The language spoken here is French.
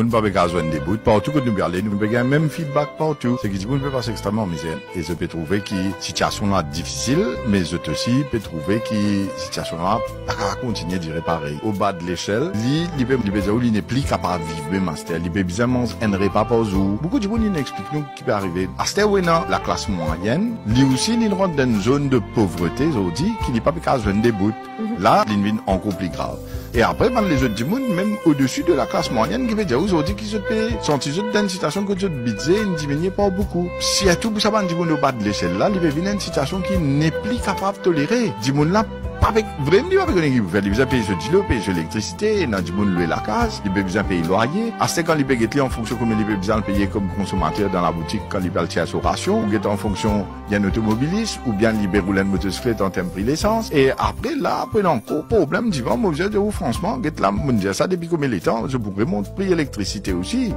On ne peut pas besoin des bouts. Partout que nous regardons, nous avons même feedback partout. C'est que dit, on peut passer extrêmement misère. Et je peux trouver que situation là difficile, mais je aussi peux trouver que situation là pas continuer de réparer. Au bas de l'échelle, peut, peut dire, il n'est plus capable de vivre, master. Il peut bizarrement un repas pas où. Beaucoup de gens, nous expliquent nous qui peut arriver. À ce la classe moyenne, lui aussi, il rentre dans une zone de pauvreté, je dis, qui n'est pas besoin des bouts. Là, il vient encore plus grave. Et après, ben, les autres du monde, même au-dessus de la classe moyenne, qui veut dire aujourd'hui qu'ils se paient, sont ils dans une situation que autres budget ne diminue pas beaucoup. Si à tout ça, ben, du monde au bas de l'échelle là, il va venir une situation qui n'est plus capable de tolérer. Du monde là, pas avec, vraiment, avec une équipe. Il besoin payer ce dilope, payer l'électricité, il a du monde louer la case, il besoin payer le loyer. À ce quand il paye en fonction de combien il besoin payer comme consommateur dans la boutique quand il paye le ration, ou en fonction d'un automobiliste, ou bien il rouler une motocyclette en termes de prix l'essence. Et après, là, après, encore, problème, du vent, moi, je franchement, get là, ça depuis combien de temps, je pourrais monter prix l'électricité aussi?